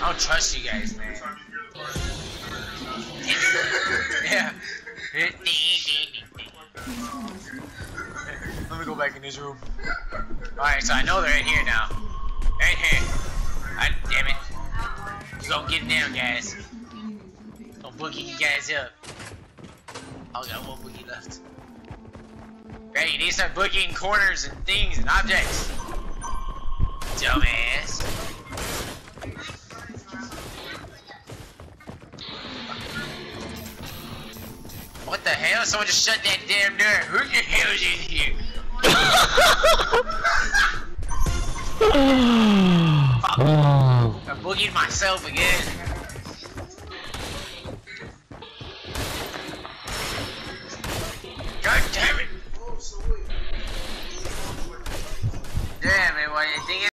I don't trust you guys, man. yeah. Let me go back in this room. Alright, so I know they're in here now. They're in here. I, damn it. You gonna get down, guys. Don't boogie you guys up. Oh, I only got one boogie left. Right, you need to start boogieing corners and things and objects. What the hell? Someone just shut that damn door. Who the hell is in here? oh. I boogied myself again. God damn it! Damn it, what you thinking?